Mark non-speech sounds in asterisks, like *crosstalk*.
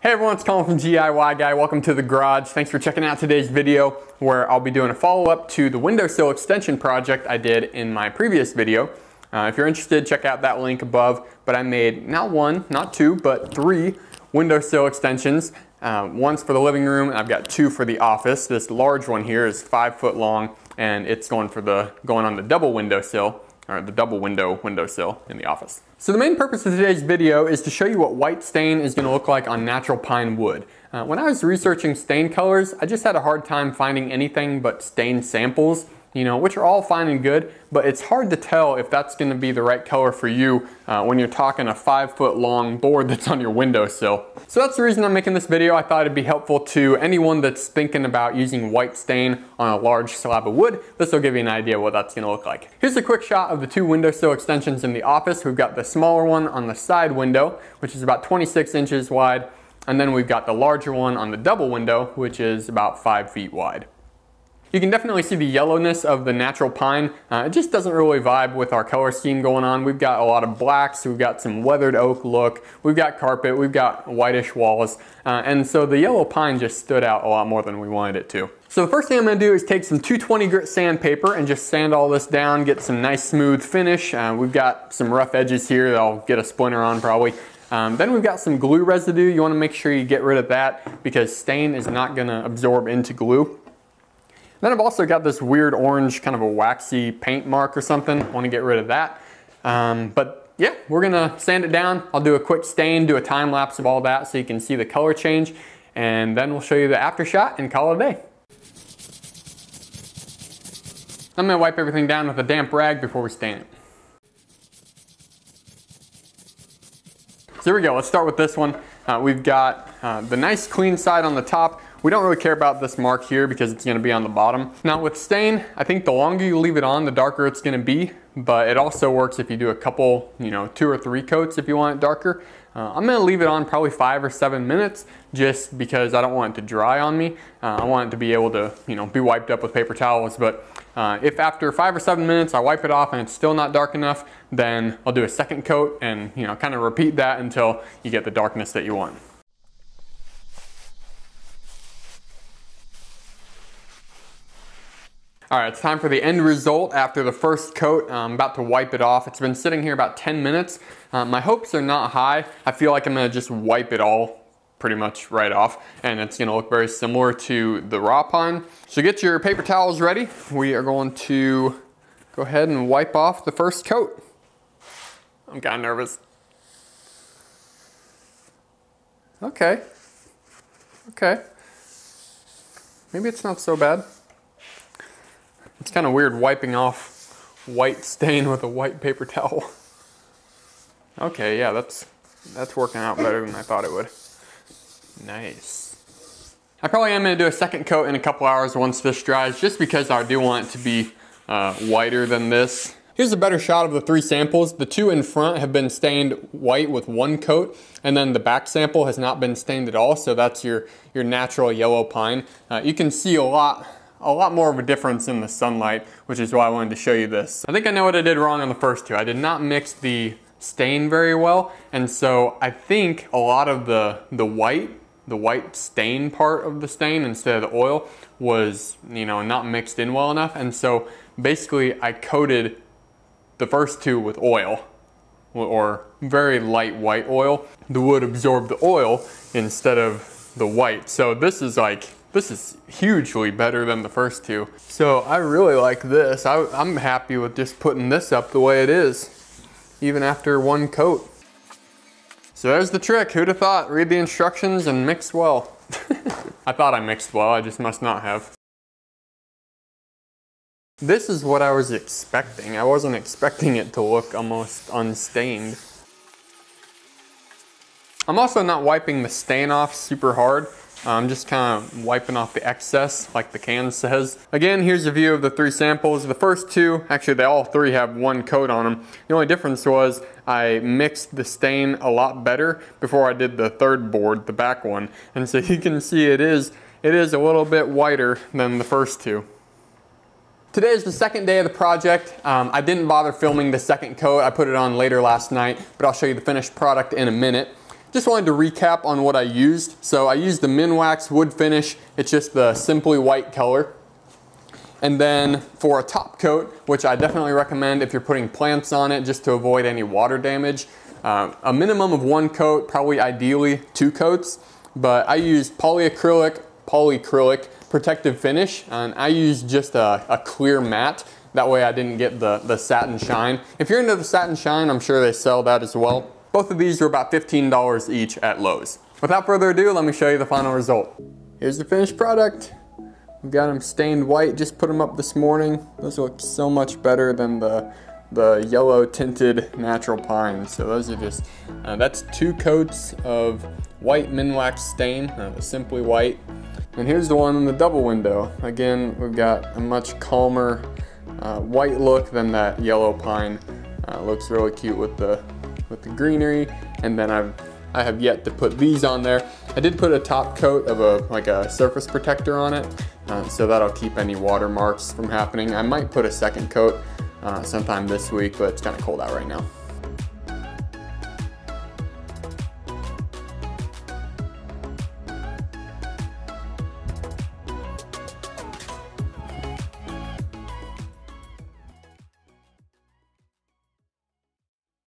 Hey everyone, it's Colin from GIY Guy. Welcome to the garage. Thanks for checking out today's video where I'll be doing a follow-up to the windowsill extension project I did in my previous video. Uh, if you're interested, check out that link above. But I made not one, not two, but three windowsill extensions. Uh, one's for the living room, and I've got two for the office. This large one here is five foot long, and it's going for the going on the double windowsill the double window windowsill in the office. So the main purpose of today's video is to show you what white stain is gonna look like on natural pine wood. Uh, when I was researching stain colors, I just had a hard time finding anything but stain samples you know, which are all fine and good, but it's hard to tell if that's gonna be the right color for you uh, when you're talking a five foot long board *laughs* that's on your windowsill. So that's the reason I'm making this video. I thought it'd be helpful to anyone that's thinking about using white stain on a large slab of wood. This will give you an idea what that's gonna look like. Here's a quick shot of the two windowsill extensions in the office. We've got the smaller one on the side window, which is about 26 inches wide, and then we've got the larger one on the double window, which is about five feet wide. You can definitely see the yellowness of the natural pine. Uh, it just doesn't really vibe with our color scheme going on. We've got a lot of blacks, we've got some weathered oak look, we've got carpet, we've got whitish walls, uh, and so the yellow pine just stood out a lot more than we wanted it to. So the first thing I'm gonna do is take some 220 grit sandpaper and just sand all this down, get some nice smooth finish. Uh, we've got some rough edges here that I'll get a splinter on probably. Um, then we've got some glue residue. You wanna make sure you get rid of that because stain is not gonna absorb into glue. Then I've also got this weird orange kind of a waxy paint mark or something. I Want to get rid of that. Um, but yeah, we're gonna sand it down. I'll do a quick stain, do a time lapse of all that so you can see the color change. And then we'll show you the after shot and call it a day. I'm gonna wipe everything down with a damp rag before we stain it. So here we go, let's start with this one. Uh, we've got uh, the nice clean side on the top. We don't really care about this mark here because it's gonna be on the bottom. Now with stain, I think the longer you leave it on, the darker it's gonna be, but it also works if you do a couple, you know, two or three coats if you want it darker. Uh, I'm gonna leave it on probably five or seven minutes just because I don't want it to dry on me. Uh, I want it to be able to, you know, be wiped up with paper towels, but uh, if after five or seven minutes I wipe it off and it's still not dark enough, then I'll do a second coat and, you know, kind of repeat that until you get the darkness that you want. All right, it's time for the end result after the first coat. I'm about to wipe it off. It's been sitting here about 10 minutes. Um, my hopes are not high. I feel like I'm gonna just wipe it all pretty much right off and it's gonna look very similar to the raw pine. So get your paper towels ready. We are going to go ahead and wipe off the first coat. I'm kind of nervous. Okay. Okay. Maybe it's not so bad. Kind of weird wiping off white stain with a white paper towel. Okay, yeah, that's that's working out better than I thought it would. Nice. I probably am gonna do a second coat in a couple hours once this dries, just because I do want it to be uh, whiter than this. Here's a better shot of the three samples. The two in front have been stained white with one coat, and then the back sample has not been stained at all, so that's your, your natural yellow pine. Uh, you can see a lot a lot more of a difference in the sunlight, which is why I wanted to show you this. I think I know what I did wrong on the first two. I did not mix the stain very well, and so I think a lot of the, the white, the white stain part of the stain instead of the oil was, you know, not mixed in well enough, and so basically I coated the first two with oil, or very light white oil. The wood absorbed the oil instead of the white. So this is like this is hugely better than the first two. So I really like this. I, I'm happy with just putting this up the way it is, even after one coat. So there's the trick, who'd have thought? Read the instructions and mix well. *laughs* I thought I mixed well, I just must not have. This is what I was expecting. I wasn't expecting it to look almost unstained. I'm also not wiping the stain off super hard. I'm just kind of wiping off the excess like the can says. Again, here's a view of the three samples. The first two, actually they all three have one coat on them. The only difference was I mixed the stain a lot better before I did the third board, the back one. And so *laughs* you can see it is, it is a little bit whiter than the first two. Today is the second day of the project. Um, I didn't bother filming the second coat. I put it on later last night, but I'll show you the finished product in a minute. Just wanted to recap on what I used. So I used the Minwax wood finish. It's just the simply white color. And then for a top coat, which I definitely recommend if you're putting plants on it just to avoid any water damage, uh, a minimum of one coat, probably ideally two coats, but I used polyacrylic, polyacrylic protective finish, and I used just a, a clear matte. That way I didn't get the, the satin shine. If you're into the satin shine, I'm sure they sell that as well. Both of these are about $15 each at Lowe's. Without further ado, let me show you the final result. Here's the finished product. We've got them stained white, just put them up this morning. Those look so much better than the, the yellow tinted natural pine. So those are just, uh, that's two coats of white Minwax stain, uh, Simply White. And here's the one in the double window. Again, we've got a much calmer uh, white look than that yellow pine. Uh, looks really cute with the with the greenery. And then I've I have yet to put these on there. I did put a top coat of a like a surface protector on it, uh, so that'll keep any watermarks from happening. I might put a second coat uh, sometime this week, but it's kind of cold out right now.